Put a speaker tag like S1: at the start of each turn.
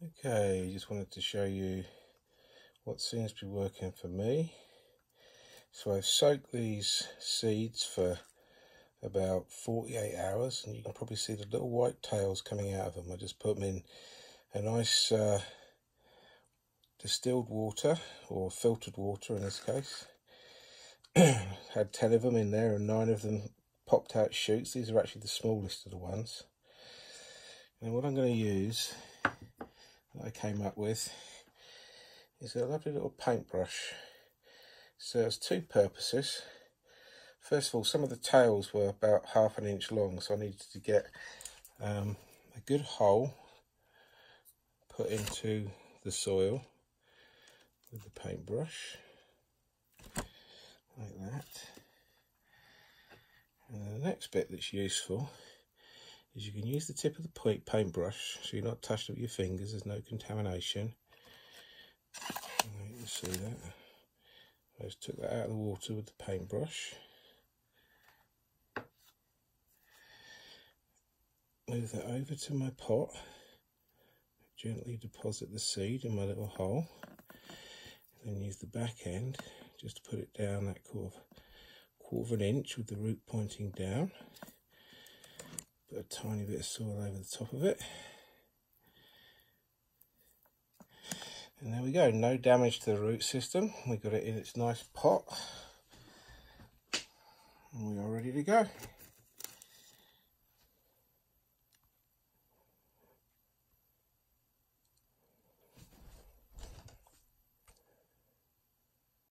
S1: Okay, just wanted to show you what seems to be working for me. So I've soaked these seeds for about 48 hours and you can probably see the little white tails coming out of them. I just put them in a nice uh, distilled water or filtered water in this case. Had 10 of them in there and 9 of them popped out shoots. These are actually the smallest of the ones. And what I'm going to use that I came up with is a lovely little paintbrush. It's two purposes. First of all, some of the tails were about half an inch long, so I needed to get um, a good hole put into the soil with the paintbrush, like that. And the next bit that's useful is you can use the tip of the paint paintbrush so you're not it with your fingers, there's no contamination. You see that? I just took that out of the water with the paintbrush. Move that over to my pot. Gently deposit the seed in my little hole. Then use the back end just to put it down that quarter, quarter of an inch with the root pointing down. A tiny bit of soil over the top of it. And there we go, no damage to the root system. We got it in its nice pot. And we are ready to go.